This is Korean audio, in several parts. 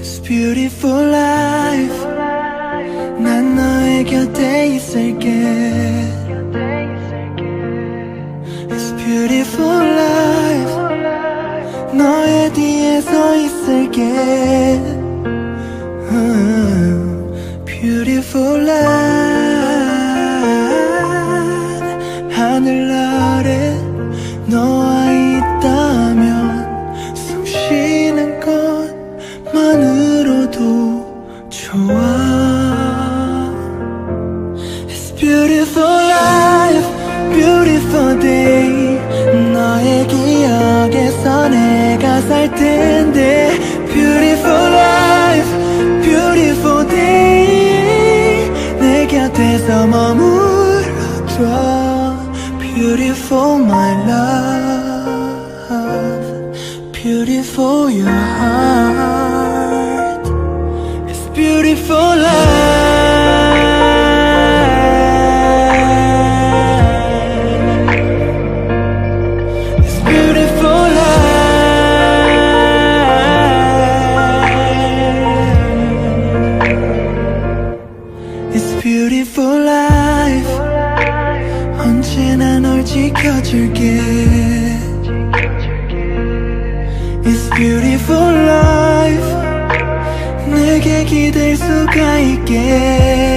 It's beautiful life 난 너의 곁에 있을게 It's beautiful life 너의 뒤에 서 있을게 음, Beautiful life 하늘 life, beautiful day 너의 기억에서 내가 살 텐데 Beautiful life, beautiful day 내 곁에서 머물러줘 Beautiful my love Beautiful your 널 지켜줄게 It's beautiful life 내게 기댈 수가 있게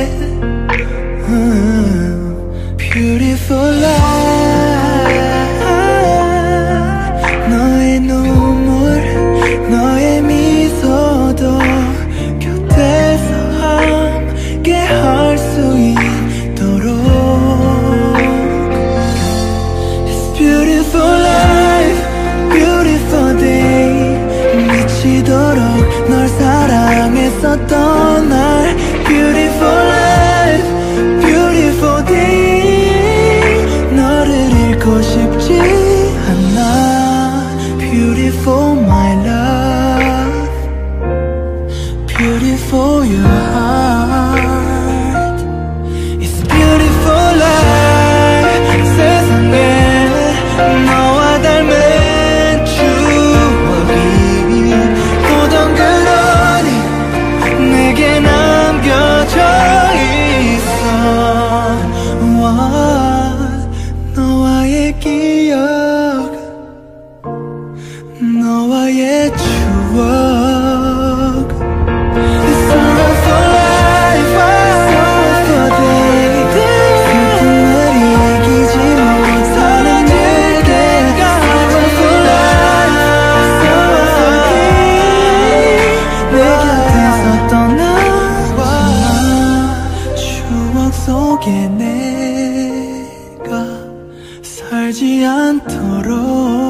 미치도록 널 사랑했었던 날. Beautiful 속에 내가 살지 않도록